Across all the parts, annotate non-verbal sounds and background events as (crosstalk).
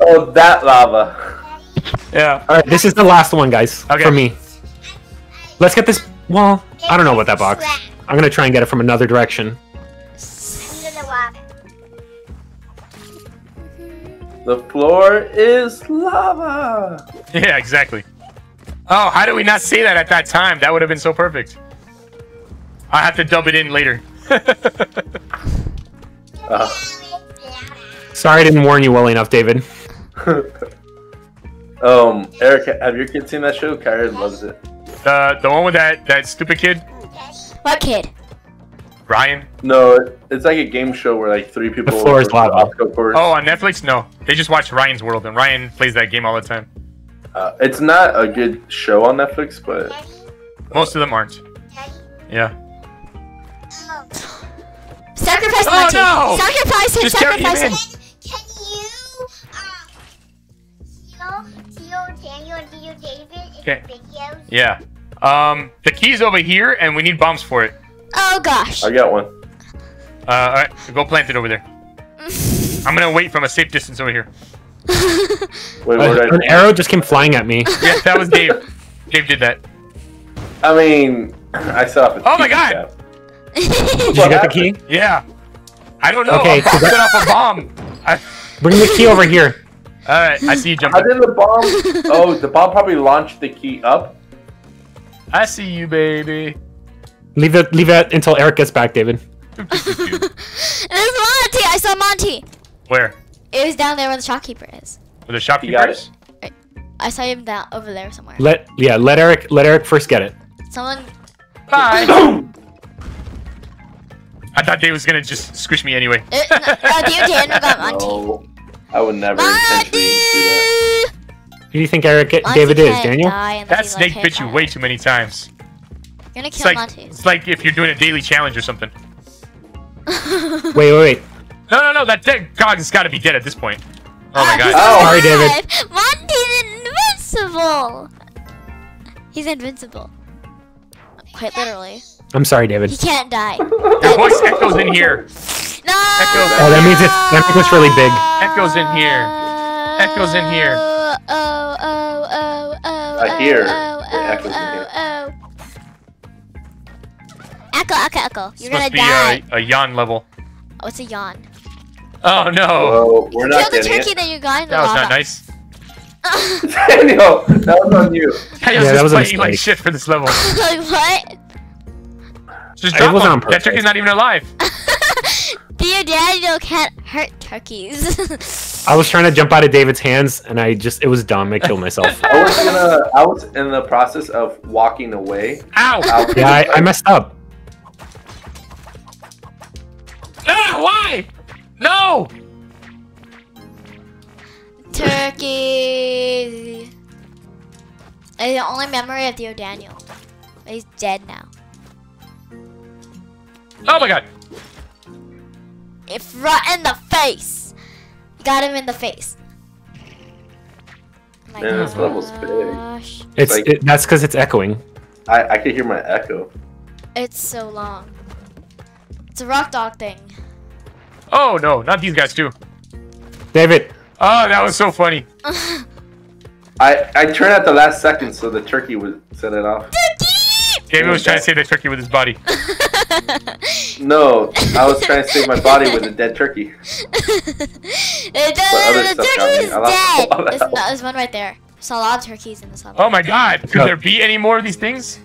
Oh, that lava. Yeah. All right, this is the last one, guys, Okay. for me. Let's get this. Well, I don't know about that box. I'm gonna try and get it from another direction. The floor is lava. Yeah, exactly. Oh, how did we not see that at that time? That would have been so perfect. I have to dub it in later. (laughs) Uh, Sorry, I didn't warn you well enough, David. (laughs) um, Eric, have your kids seen that show? Kyrie loves it. the the one with that that stupid kid, What kid? Ryan. No, it's like a game show where like three people. The floor is work lava. obstacle course. Oh, on Netflix? No, they just watch Ryan's World, and Ryan plays that game all the time. Uh, it's not a good show on Netflix, but Most of them aren't. Yeah. Sacrifice Oh, Monty. no! Sacrifice him. Just carry him Sacrifice in. him. Okay. videos? Yeah. Um, the key's over here, and we need bombs for it. Oh gosh. I got one. Uh, all right, go plant it over there. (laughs) I'm gonna wait from a safe distance over here. (laughs) Wait, Uh, what did I an arrow just came flying at me. (laughs) Yeah, that was Dave. Dave did that. I mean, I saw off a Oh my God! cap. Did you What get the key? Yeah. I don't know. Okay, Okay, I set off a bomb. I, Bring the key over here. All right, I see you How jumping. did the bomb? (laughs) Oh, the bomb probably launched the key up. I see you, baby. Leave it. Leave it until Eric gets back, David. There's (laughs) Monty. I saw Monty. Where? It was down there where the shopkeeper is. Where the shopkeeper is? I saw him down over there somewhere. Let yeah. Let Eric. Let Eric first get it. Someone. Bye. (coughs) I thought Dave was gonna just squish me anyway. Uh, no, uh, Theo Daniel got Monty. No, I would never intentionally do that. Who do you think Eric Monty David is? Daniel. That snake like, bit you way too many times. You're gonna It's like Monty. it's like if you're doing a daily challenge or something. (laughs) Wait, wait, wait. No, no, no. That dead cog has got to be dead at this point. Oh my Ah, god. Oh. Sorry, David. alive. Monty's invincible. He's invincible. Quite literally. I'm sorry, David. He can't die. Your voice echoes in here. No. Echoes. Oh, that means it's that means it's really big. Echoes in here. Echoes in here. Oh, oh, oh, oh, oh. I hear oh, the oh, echoes in oh, here. oh. Echo, echo, echo. You're supposed gonna to be die. a, a yawn level. Oh, it's a yawn. Oh no. Well, we're Kill the turkey, it. then you're going to That was lava. not nice. (laughs) (laughs) Daniel, that was on you. I Yeah, was that was a fighting like shit for this level. (laughs) like what? Just It drop wasn't one. on That turkey's not even alive. Dear Daniel can't hurt turkeys. (laughs) I was trying to jump out of David's hands, and I just it was dumb. I killed myself. (laughs) I was gonna. I was in the process of walking away. Ow! Out- Yeah, I, I messed up. Ah, why? No! Turkey. It's the only memory of Dear Daniel. He's dead now. Oh my god. If right in the face. Got him in the face. Oh my Man, this level's big. It's Like- it, that's because it's echoing. I, I could hear my echo. It's so long. It's a rock dog thing. Oh no, not these guys too. David, Oh, that was so funny. (laughs) I I turned at the last second so the turkey would set it off. Turkey! David was trying to save the turkey with his body. (laughs) No, I was trying to save my body with a dead turkey. it other does, the stuff got me. turkey's I lost a dead. lot of There's, no, there's one right there. Saw a lot of turkeys in this level. Oh my god, could No. there be any more of these things?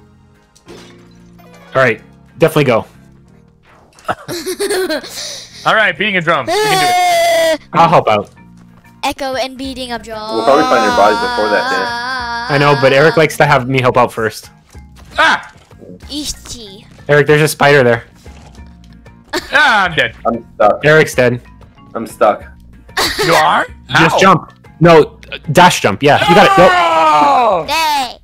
all right, definitely go. (laughs) Alright, beating a drum. We can do it. (laughs) I'll help out. Echo and beating a drum. We'll probably find your bodies before that I know, but Eric likes to have me help out first. Ah! Ishti. Eric, there's a spider there. Ah, I'm dead. I'm stuck. Eric's dead. I'm stuck. You are? Just Ow. jump. No, dash jump. Yeah, you got it. Nope. Oh! Nay.